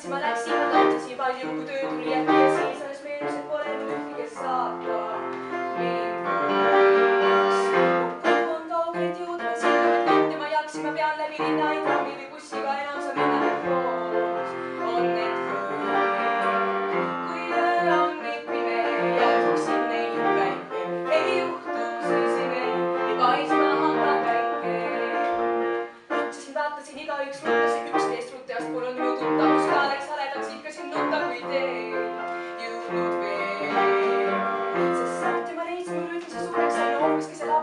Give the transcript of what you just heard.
siis ma läksin, ma tantsin palju, kui töö tuli äkki ja siis alles meenus, et pole ühtegi, kes saata mind koos. kodu on kaugel, et jõuda veel sinna, et kõndima jaksin, ma pean läbi linna, ei trammi või bussiga enam saa minna koos. on need kõik, kui öö on nii pime ja üksin ei käike, ei juhtu siis ime, ei paisma hakka päike otsusin, vaatasin igaüks mõtles, üks neist ruttejast polnud minu tuttav,